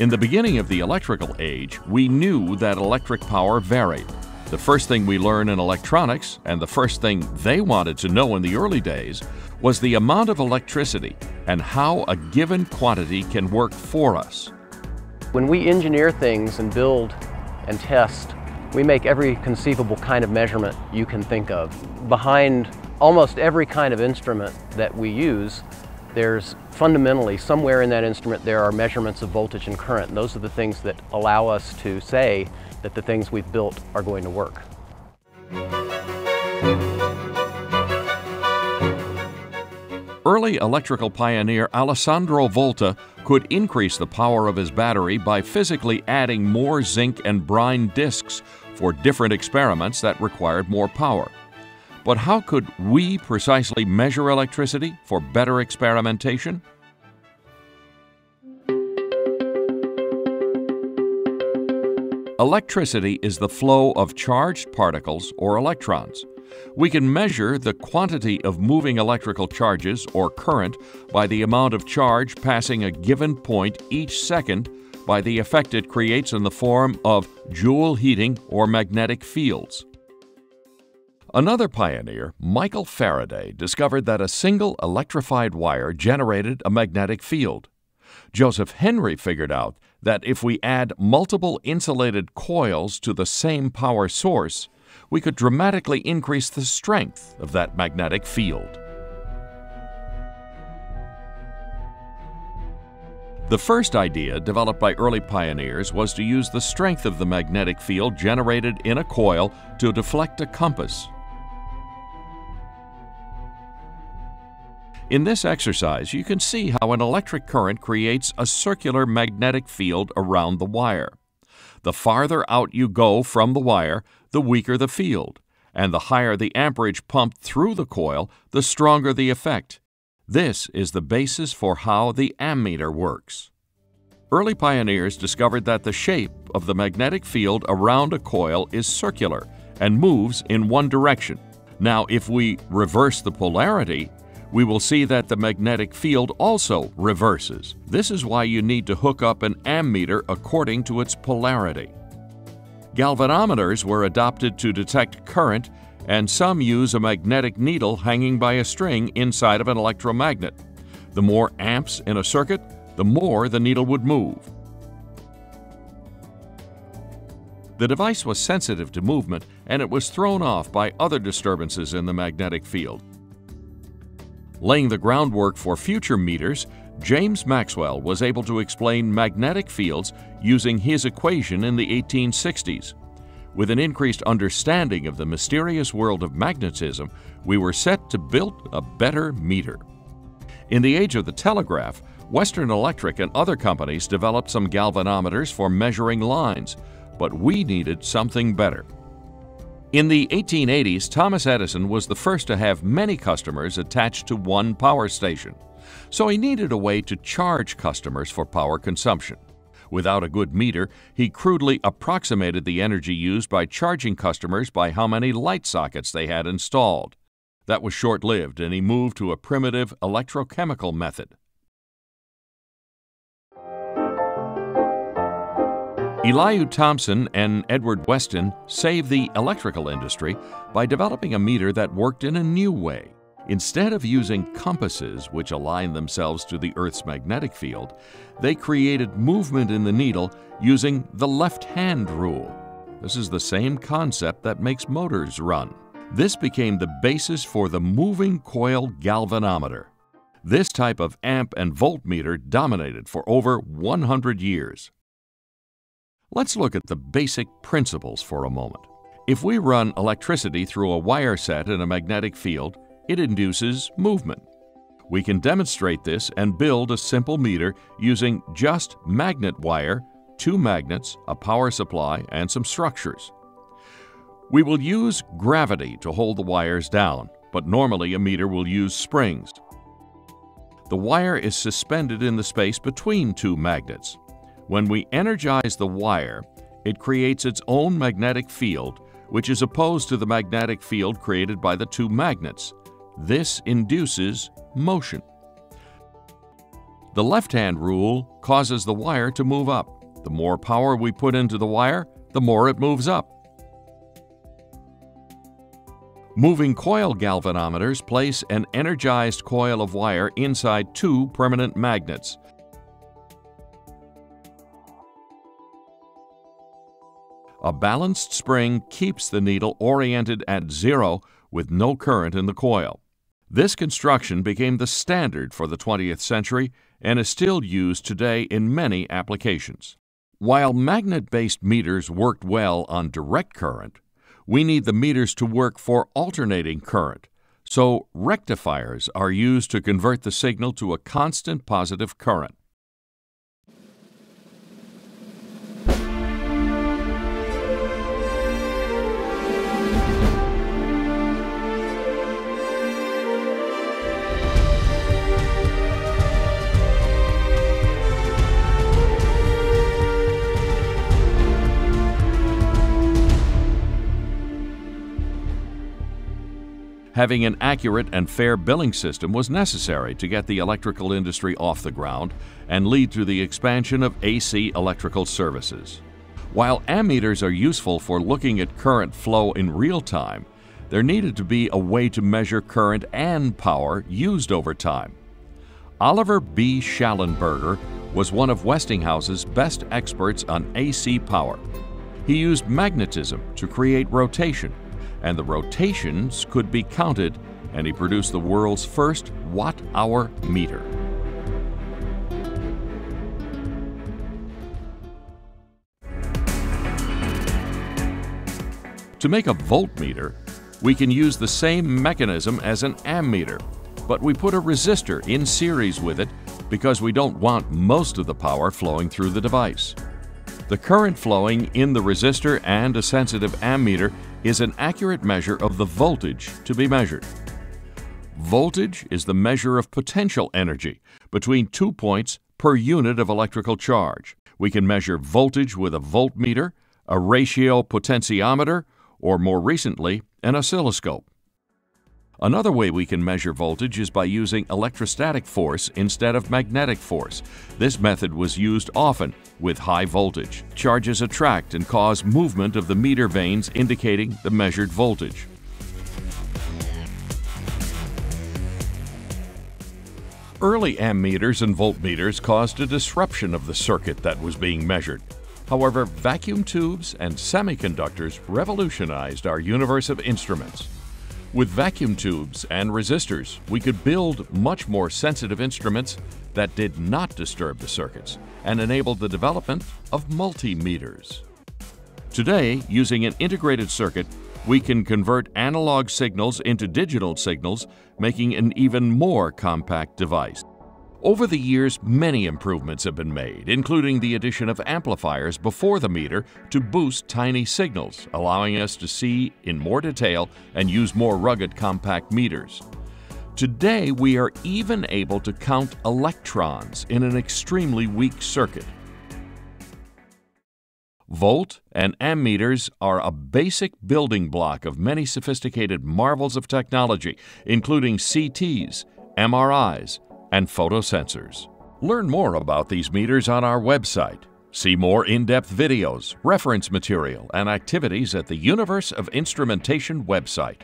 In the beginning of the electrical age, we knew that electric power varied. The first thing we learn in electronics, and the first thing they wanted to know in the early days, was the amount of electricity and how a given quantity can work for us. When we engineer things and build and test, we make every conceivable kind of measurement you can think of. Behind almost every kind of instrument that we use, there's fundamentally somewhere in that instrument there are measurements of voltage and current. And those are the things that allow us to say that the things we've built are going to work. Early electrical pioneer Alessandro Volta could increase the power of his battery by physically adding more zinc and brine discs for different experiments that required more power. But how could we precisely measure electricity for better experimentation? Electricity is the flow of charged particles or electrons. We can measure the quantity of moving electrical charges or current by the amount of charge passing a given point each second by the effect it creates in the form of Joule heating or magnetic fields. Another pioneer, Michael Faraday, discovered that a single electrified wire generated a magnetic field. Joseph Henry figured out that if we add multiple insulated coils to the same power source, we could dramatically increase the strength of that magnetic field. The first idea developed by early pioneers was to use the strength of the magnetic field generated in a coil to deflect a compass. In this exercise, you can see how an electric current creates a circular magnetic field around the wire. The farther out you go from the wire, the weaker the field, and the higher the amperage pumped through the coil, the stronger the effect. This is the basis for how the ammeter works. Early pioneers discovered that the shape of the magnetic field around a coil is circular and moves in one direction. Now, if we reverse the polarity, we will see that the magnetic field also reverses. This is why you need to hook up an ammeter according to its polarity. Galvanometers were adopted to detect current, and some use a magnetic needle hanging by a string inside of an electromagnet. The more amps in a circuit, the more the needle would move. The device was sensitive to movement and it was thrown off by other disturbances in the magnetic field. Laying the groundwork for future meters, James Maxwell was able to explain magnetic fields using his equation in the 1860s. With an increased understanding of the mysterious world of magnetism, we were set to build a better meter. In the age of the telegraph, Western Electric and other companies developed some galvanometers for measuring lines, but we needed something better. In the 1880s, Thomas Edison was the first to have many customers attached to one power station, so he needed a way to charge customers for power consumption. Without a good meter, he crudely approximated the energy used by charging customers by how many light sockets they had installed. That was short lived, and he moved to a primitive electrochemical method. Elihu Thomson and Edward Weston saved the electrical industry by developing a meter that worked in a new way. Instead of using compasses which align themselves to the Earth's magnetic field, they created movement in the needle using the left hand rule. This is the same concept that makes motors run. This became the basis for the moving coil galvanometer. This type of amp and voltmeter dominated for over 100 years. Let's look at the basic principles for a moment. If we run electricity through a wire set in a magnetic field, it induces movement. We can demonstrate this and build a simple meter using just magnet wire, two magnets, a power supply, and some structures. We will use gravity to hold the wires down, but normally a meter will use springs. The wire is suspended in the space between two magnets. When we energize the wire, it creates its own magnetic field, which is opposed to the magnetic field created by the two magnets. This induces motion. The left-hand rule causes the wire to move up. The more power we put into the wire, the more it moves up. Moving coil galvanometers place an energized coil of wire inside two permanent magnets. A balanced spring keeps the needle oriented at zero with no current in the coil. This construction became the standard for the 20th century and is still used today in many applications. While magnet based meters worked well on direct current, we need the meters to work for alternating current, so rectifiers are used to convert the signal to a constant positive current. Having an accurate and fair billing system was necessary to get the electrical industry off the ground and lead to the expansion of AC electrical services. While ammeters are useful for looking at current flow in real time, there needed to be a way to measure current and power used over time. Oliver B. Shallenberger was one of Westinghouse's best experts on AC power. He used magnetism to create rotation and the rotations could be counted, and he produced the world's first watt hour meter. To make a voltmeter, we can use the same mechanism as an ammeter, but we put a resistor in series with it because we don't want most of the power flowing through the device. The current flowing in the resistor and a sensitive ammeter is an accurate measure of the voltage to be measured. Voltage is the measure of potential energy between two points per unit of electrical charge. We can measure voltage with a voltmeter, a ratio potentiometer, or more recently, an oscilloscope. Another way we can measure voltage is by using electrostatic force instead of magnetic force. This method was used often with high voltage. Charges attract and cause movement of the meter vanes indicating the measured voltage. Early ammeters and voltmeters caused a disruption of the circuit that was being measured. However, vacuum tubes and semiconductors revolutionized our universe of instruments. With vacuum tubes and resistors, we could build much more sensitive instruments that did not disturb the circuits and enabled the development of multimeters. Today, using an integrated circuit, we can convert analog signals into digital signals, making an even more compact device. Over the years, many improvements have been made, including the addition of amplifiers before the meter to boost tiny signals, allowing us to see in more detail and use more rugged compact meters. Today, we are even able to count electrons in an extremely weak circuit. Volt and ammeters are a basic building block of many sophisticated marvels of technology, including CTs, MRIs, and photosensors. Learn more about these meters on our website. See more in depth videos, reference material, and activities at the Universe of Instrumentation website.